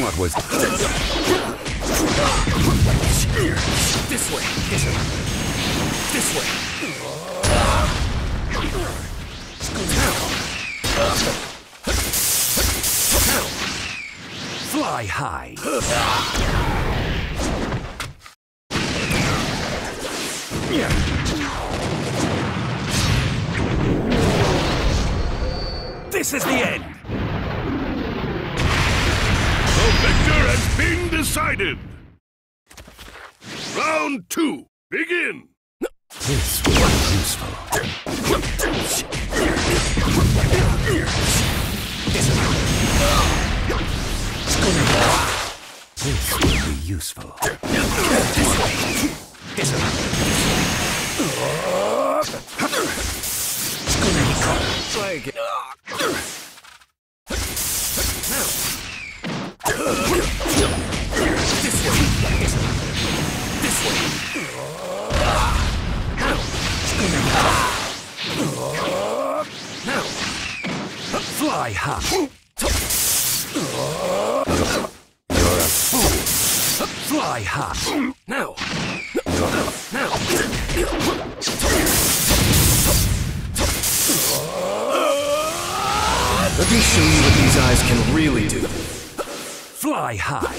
What was... This This way. hit him. This way. Fly high. This is the end. The victor has been decided. Round two, begin. This will be useful. This will be useful. Fly high. You're a fool. Fly. Fly. Now. Now. Let me show you what these eyes can really do. Fly high.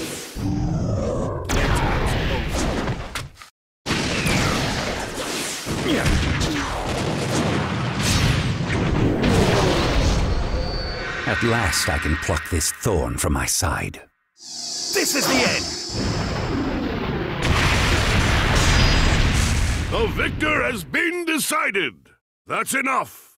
At last I can pluck this thorn from my side. This is the end! The victor has been decided. That's enough.